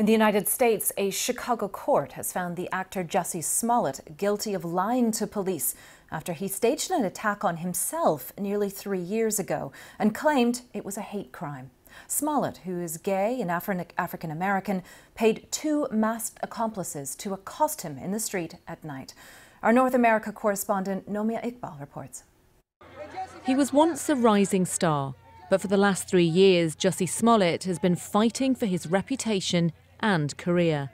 In the United States, a Chicago court has found the actor Jussie Smollett guilty of lying to police after he staged an attack on himself nearly three years ago and claimed it was a hate crime. Smollett, who is gay and Afri African American, paid two masked accomplices to accost him in the street at night. Our North America correspondent Nomia Iqbal reports. He was once a rising star, but for the last three years, Jussie Smollett has been fighting for his reputation and career.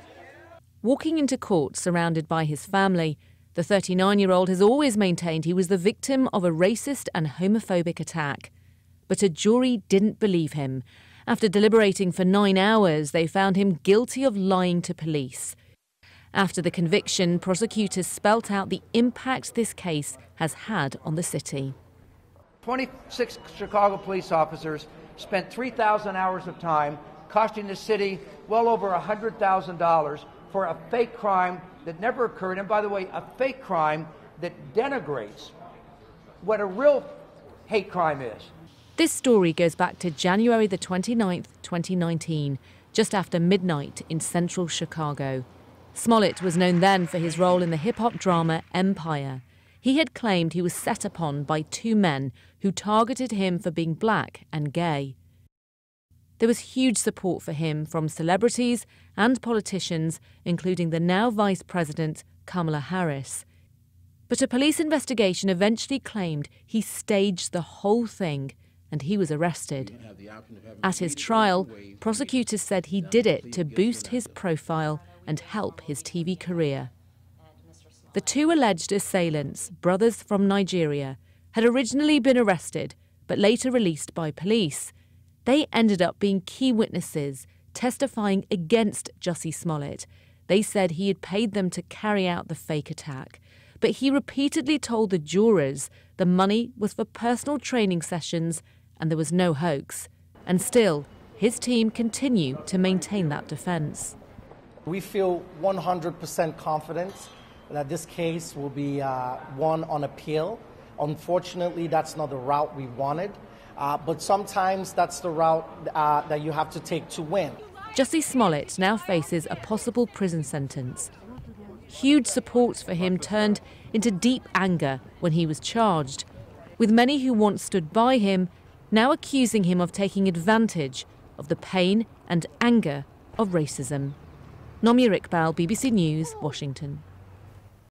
Walking into court surrounded by his family, the 39 year old has always maintained he was the victim of a racist and homophobic attack. But a jury didn't believe him. After deliberating for nine hours, they found him guilty of lying to police. After the conviction, prosecutors spelt out the impact this case has had on the city. 26 Chicago police officers spent 3,000 hours of time costing the city well over $100,000 for a fake crime that never occurred. And by the way, a fake crime that denigrates what a real hate crime is. This story goes back to January the 29th, 2019, just after midnight in central Chicago. Smollett was known then for his role in the hip hop drama Empire. He had claimed he was set upon by two men who targeted him for being black and gay. There was huge support for him from celebrities and politicians, including the now Vice President Kamala Harris. But a police investigation eventually claimed he staged the whole thing and he was arrested. At his trial, prosecutors said he did it to boost his profile and help his TV career. The two alleged assailants, brothers from Nigeria, had originally been arrested but later released by police. They ended up being key witnesses, testifying against Jussie Smollett. They said he had paid them to carry out the fake attack, but he repeatedly told the jurors the money was for personal training sessions and there was no hoax. And still, his team continue to maintain that defense. We feel 100% confident that this case will be uh, won on appeal. Unfortunately, that's not the route we wanted. Uh, but sometimes that's the route uh, that you have to take to win. Jussie Smollett now faces a possible prison sentence. Huge support for him turned into deep anger when he was charged, with many who once stood by him now accusing him of taking advantage of the pain and anger of racism. Nomia Iqbal, BBC News, Washington.